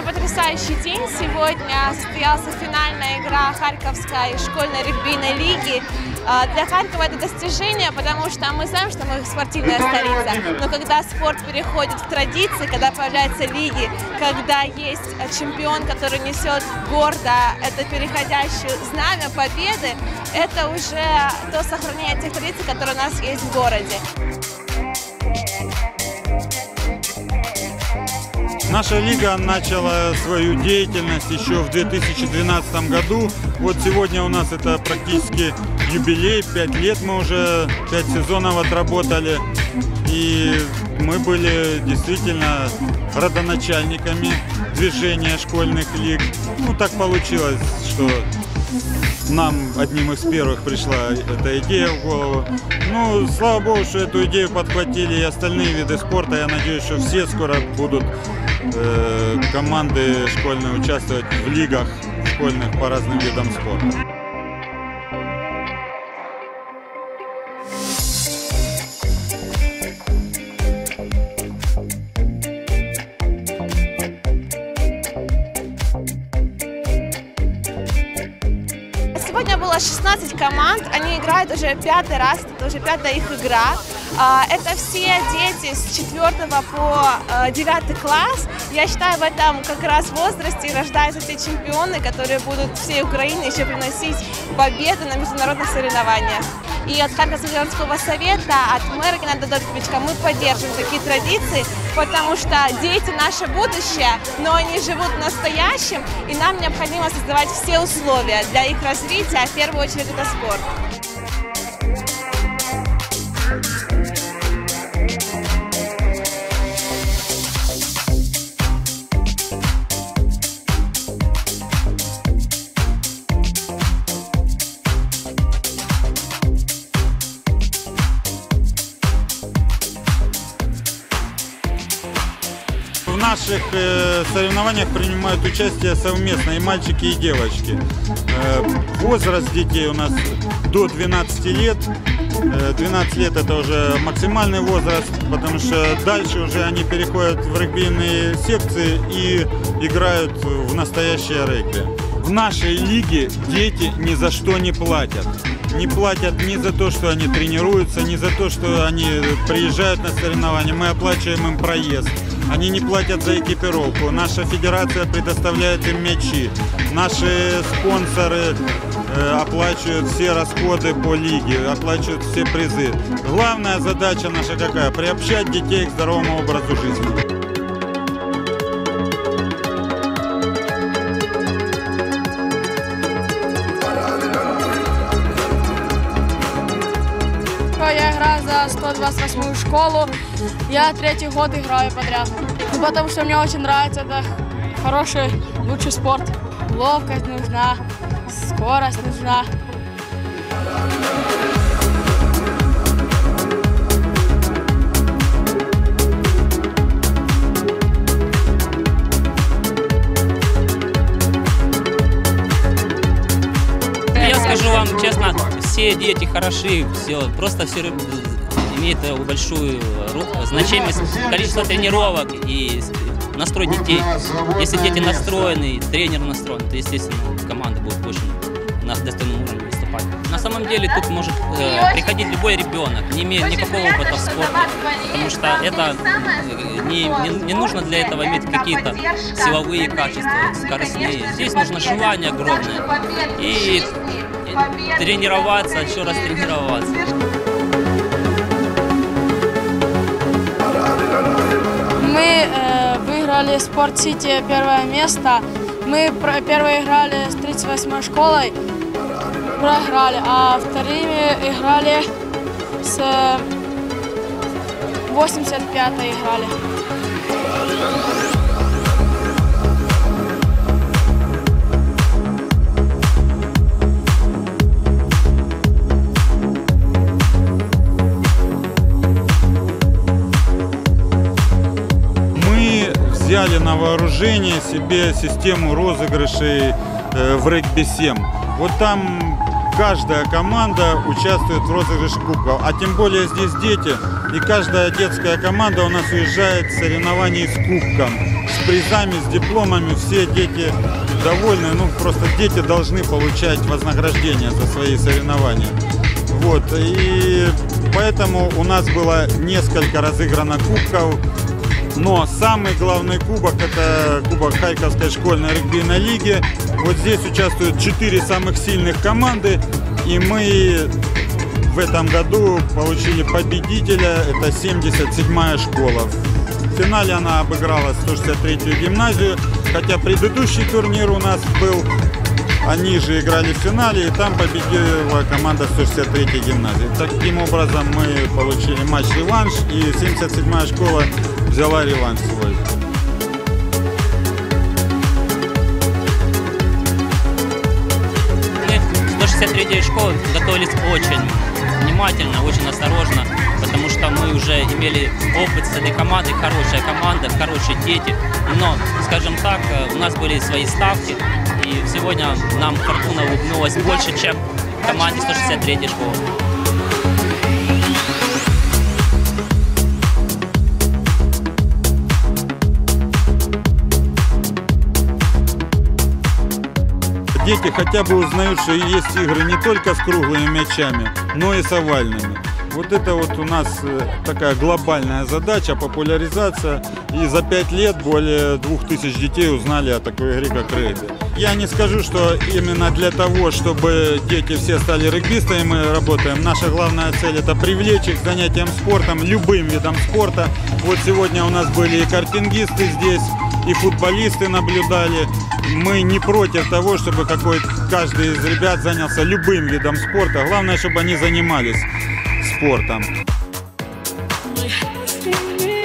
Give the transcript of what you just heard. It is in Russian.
потрясающий день. Сегодня состоялась финальная игра Харьковской школьной регбийной лиги. А, Для Харькова это достижение, потому что мы знаем, что мы спортивная столица. Но когда спорт переходит в традиции, когда появляются лиги, когда есть чемпион, который несет гордо это переходящее знамя победы, это уже то сохранение тех традиций, которые у нас есть в городе. Наша лига начала свою деятельность еще в 2012 году. Вот сегодня у нас это практически юбилей, пять лет мы уже, пять сезонов отработали. И мы были действительно родоначальниками движения школьных лиг. Ну, так получилось, что нам одним из первых пришла эта идея в голову. Ну, слава богу, что эту идею подхватили и остальные виды спорта. Я надеюсь, что все скоро будут э, команды школьные участвовать в лигах школьных по разным видам спорта. Сегодня было 16 команд, они играют уже пятый раз, это уже пятая их игра. А, Это все дети с 4 по 9 класс. Я считаю, в этом как раз возрасте рождаются те чемпионы, которые будут всей Украине еще приносить победы на международных соревнованиях. И от Харьковского городского совета, от мэра Геннадия Додковича мы поддерживаем такие традиции, потому что дети наше будущее, но они живут в настоящем, и нам необходимо создавать все условия для их развития, а в первую очередь это спорт. Наших э, соревнованиях принимают участие совместно и мальчики, и девочки. Э, возраст детей у нас до 12 лет. Э, 12 лет это уже максимальный возраст, потому что дальше уже они переходят в регбийные секции и играют в настоящее регби. В нашей лиге дети ни за что не платят. Не платят ни за то, что они тренируются, ни за то, что они приезжают на соревнования. Мы оплачиваем им проезд. Они не платят за экипировку. Наша федерация предоставляет им мячи. Наши спонсоры э, оплачивают все расходы по лиге, оплачивают все призы. Главная задача наша какая? Приобщать детей к здоровому образу жизни. Я играю за 128 школу. Я третий год играю подряд. Ну, потому что мне очень нравится. Это хороший, лучший спорт. Ловкость нужна, скорость нужна. Я скажу вам честно, все дети хороши, все, просто все имеет э, большую ру- значимость количество тренировок и настрой детей. Если дети настроены, тренер настроен, то, естественно, команда будет очень на достойном уровне выступать. На самом деле тут может э, приходить любой ребенок, не имея никакого опыта в спорте, потому что это э, не, не- не нужно для этого иметь какие-то силовые качества, скоростные. Здесь нужно желание огромное и тренироваться, еще раз тренироваться. Мы э, выиграли Спорт Сити первое место. Мы про- первые играли с 38 школой, проиграли, а вторыми играли с 85 играли. Взяли на вооружение себе систему розыгрышей э, в регби 7. Вот там каждая команда участвует в розыгрыше кубков. А тем более здесь дети. И каждая детская команда у нас уезжает с соревнований с кубком. С призами, с дипломами. Все дети довольны. Ну, просто дети должны получать вознаграждение за свои соревнования. Вот. И поэтому у нас было несколько разыграно кубков. Но самый главный кубок это кубок Харьковской школьной регбийной лиги. Вот здесь участвуют четыре самых сильных команды. И мы в этом году получили победителя. Это 77-я школа. В финале она обыграла 163-ю гимназию. Хотя предыдущий турнир у нас был они же играли в финале, и там победила команда 163-й гимназии. Таким образом мы получили матч-реванш, и 77-я школа взяла реванш свой. Мы 163 школы готовились очень внимательно, очень осторожно, потому что мы уже имели опыт с этой командой, хорошая команда, хорошие дети. Но, скажем так, у нас были свои ставки, и сегодня нам фортуна улыбнулась больше, чем команде 163 школы. Дети хотя бы узнают, что есть игры не только с круглыми мячами, но и с овальными. Вот это вот у нас э, такая глобальная задача, популяризация. И за пять лет более двух тысяч детей узнали о такой игре, как регби. Я не скажу, что именно для того, чтобы дети все стали регбистами, мы работаем. Наша главная цель это привлечь их к занятиям спортом, любым видом спорта. Вот сегодня у нас были и картингисты здесь, и футболисты наблюдали. Мы не против того, чтобы какой каждый из ребят занялся любым видом спорта. Главное, чтобы они занимались спортом. Yeah.